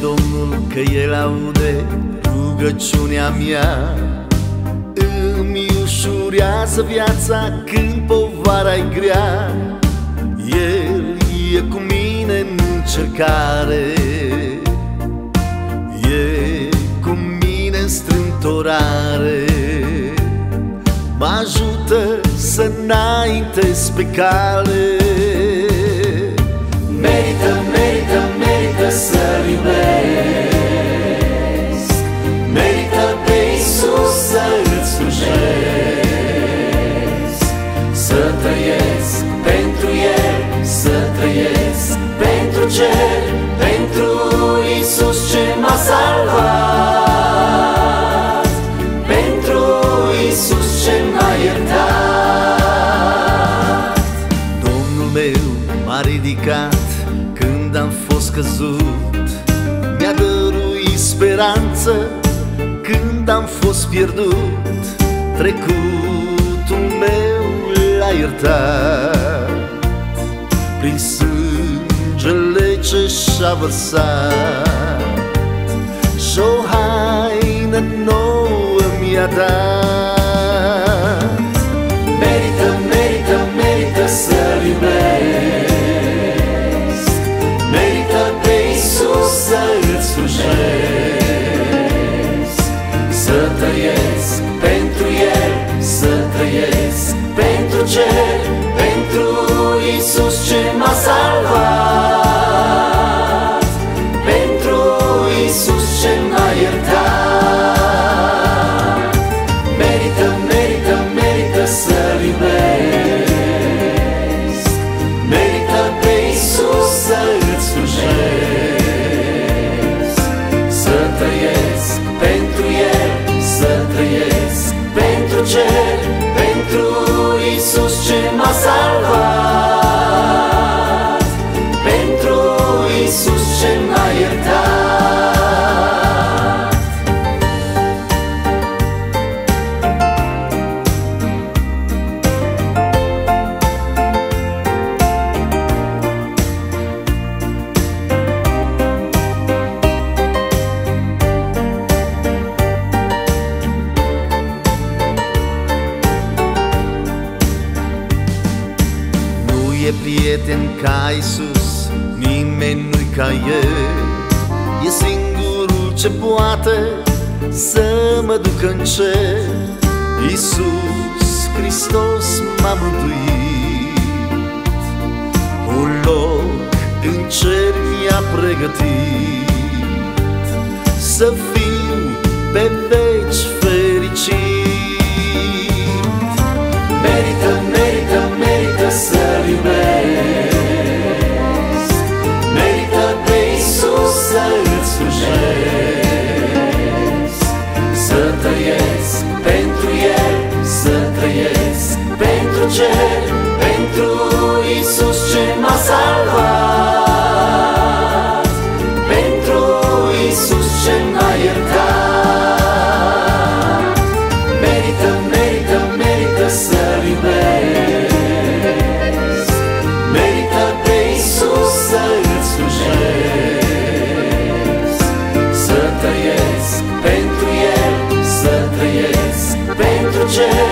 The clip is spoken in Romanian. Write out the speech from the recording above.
Domnul că El aude rugăciunea mea. Îmi ușurează viața când povara e grea. El e cu mine în încercare. E cu mine în strântorare. Mă ajută să înaintez pe cale. Merită, Să trăiesc pentru El, să trăiesc pentru Cer Pentru Iisus ce m-a salvat. Pentru Iisus ce m-a iertat. Domnul meu m-a ridicat când am fost căzut. Mi-a dăruit speranță când am fost pierdut. Trecutul meu l-a iertat Prin sângele ce și-a vărsat Și o haină nouă mi-a dat pentru e prieten ca Isus, nimeni nu-i ca El. E singurul ce poate să mă ducă în cer. Isus Hristos m-a mântuit Un loc în cer mi-a pregătit. Să fiu pe Cer Pentru Iisus ce m-a salvat. Pentru Iisus ce m-a iertat. Merită, merită, merită să-L iubesc. Merită pe Iisus să-L slujesc. Să trăiesc pentru El, să trăiesc pentru Cer